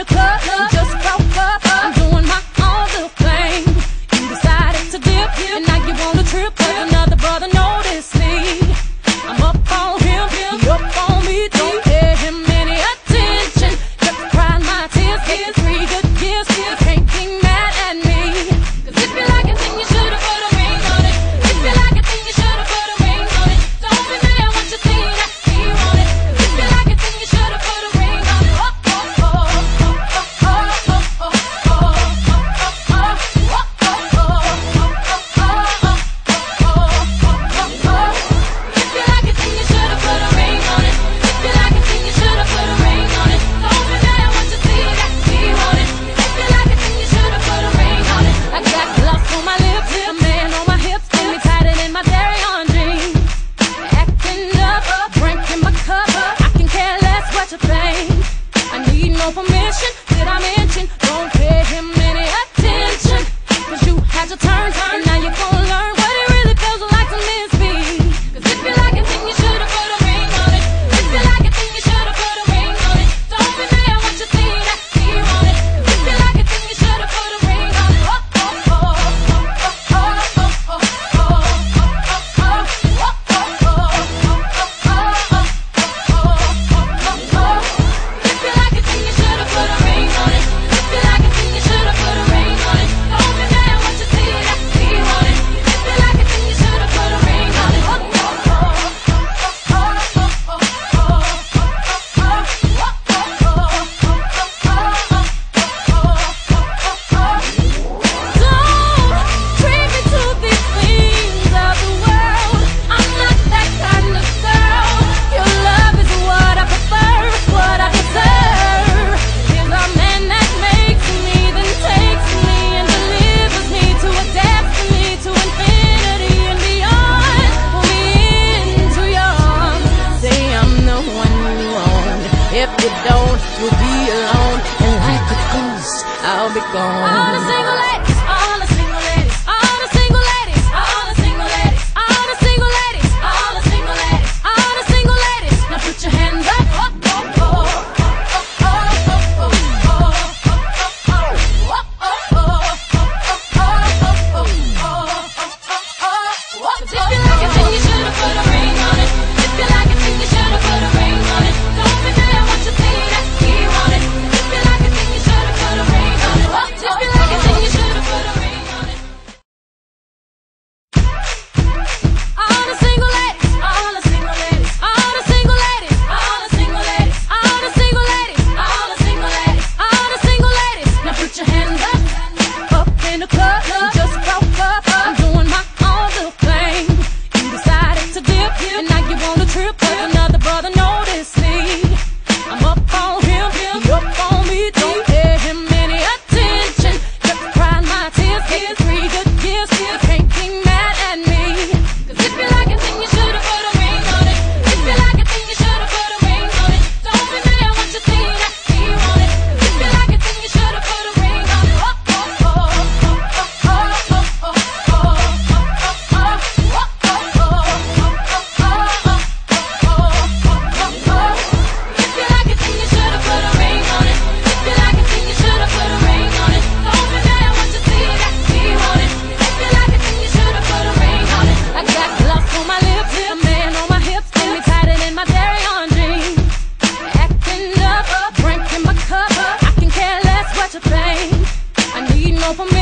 the club, club just broke up. I'm doing my own little thing. You decided to dip, and now you want a trip.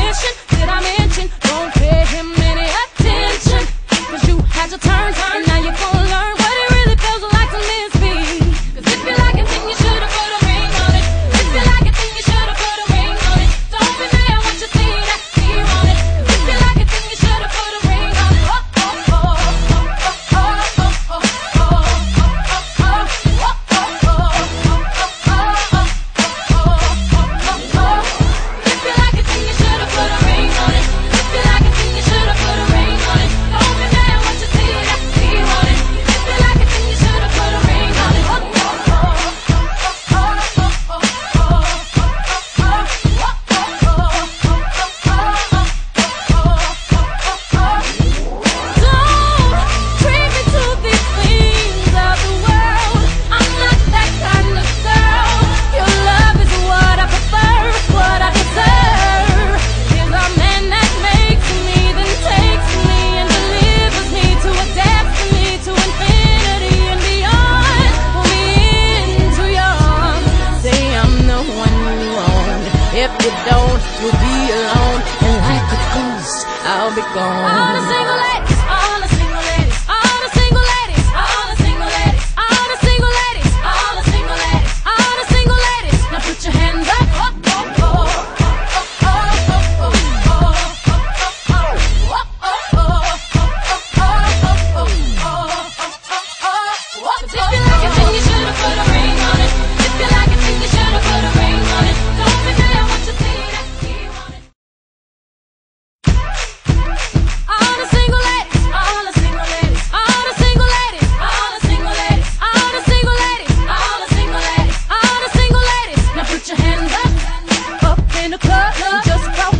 mission. Just come